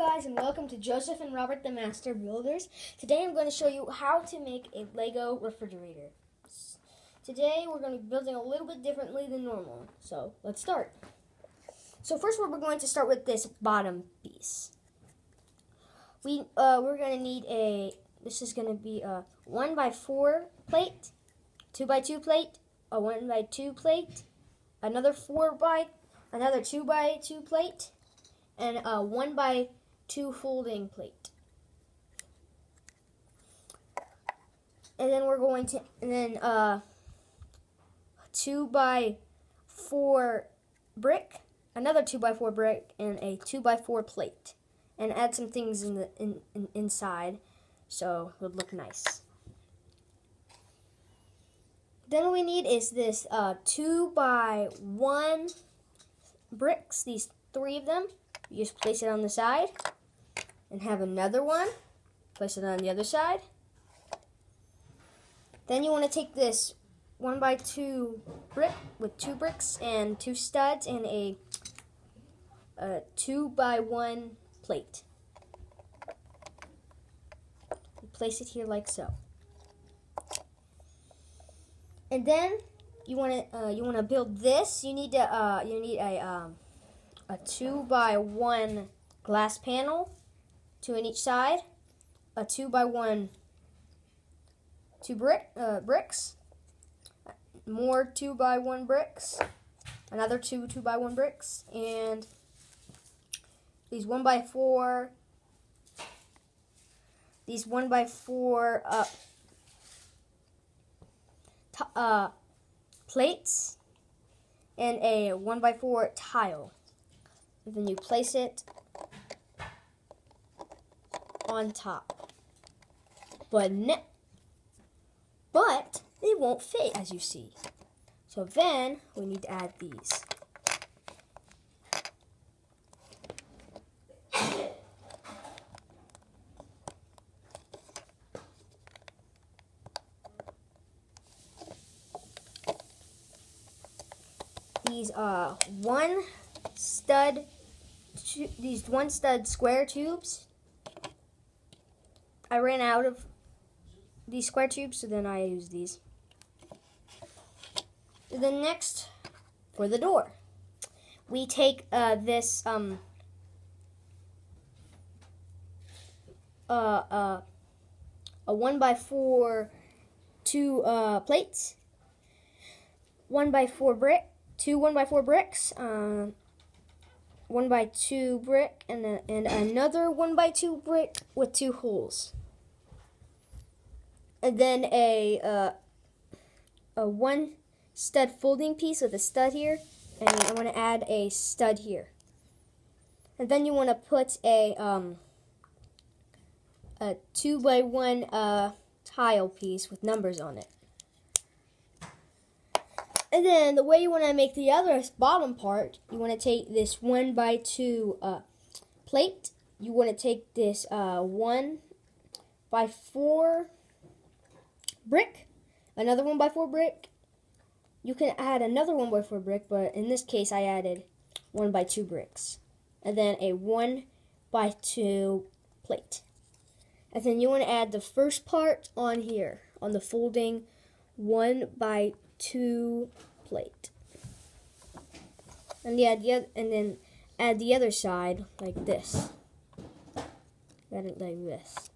guys and welcome to Joseph and Robert the Master Builders. Today I'm going to show you how to make a Lego refrigerator. Today we're going to be building a little bit differently than normal. So let's start. So first we're going to start with this bottom piece. We, uh, we're going to need a, this is going to be a 1 by 4 plate, 2 by 2 plate, a 1 by 2 plate, another 4 by, another 2 by 2 plate, and a 1 by 2 folding plate. And then we're going to, and then uh, 2 by 4 brick, another 2 by 4 brick, and a 2 by 4 plate. And add some things in the in, in inside so it would look nice. Then we need is this uh, 2 by 1 bricks, these three of them. You just place it on the side and have another one. Place it on the other side. Then you want to take this one by two brick with two bricks and two studs and a, a two by one plate. You place it here like so. And then you want to uh, you want to build this. You need to uh, you need a um, a two by one glass panel, two on each side, a two by one two brick uh, bricks, more two by one bricks, another two two by one bricks, and these one by four these one by four uh, uh, plates and a one by four tile. Then you place it on top. But but they won't fit as you see. So then we need to add these. These are one stud these one stud square tubes. I ran out of these square tubes, so then I use these. then next, for the door, we take uh, this um, uh, uh, a one by four two uh, plates, one by four brick, two one by four bricks, um, one by two brick and, a, and another one by two brick with two holes. And then a uh, a one stud folding piece with a stud here, and I'm going to add a stud here. And then you want to put a um, a two by one uh, tile piece with numbers on it. And then the way you want to make the other bottom part, you want to take this 1 by 2 uh, plate. You want to take this uh, 1 by 4 brick, another 1 by 4 brick. You can add another 1 by 4 brick, but in this case I added 1 by 2 bricks. And then a 1 by 2 plate. And then you want to add the first part on here, on the folding 1 by two plate. And the other, and then add the other side like this. Add it like this.